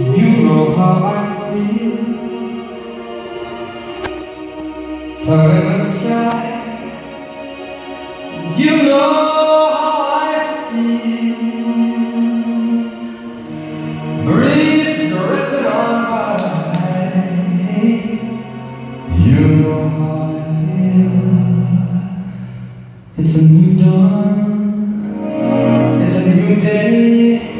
You know how I feel. Sun in the sky. You know how I feel. Breeze drifted on by You know how I feel. It's a new dawn. It's a new day.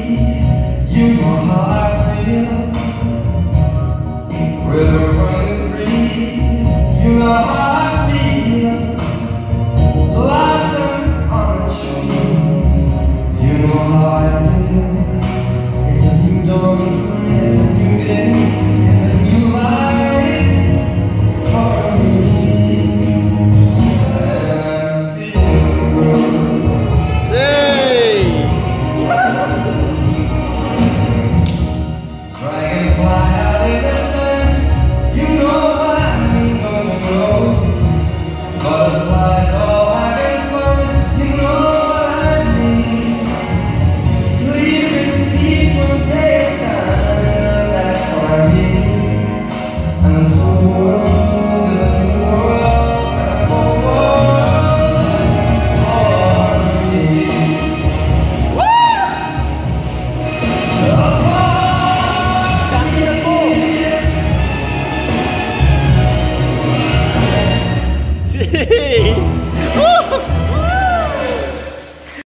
We're running free, you are Hehehe!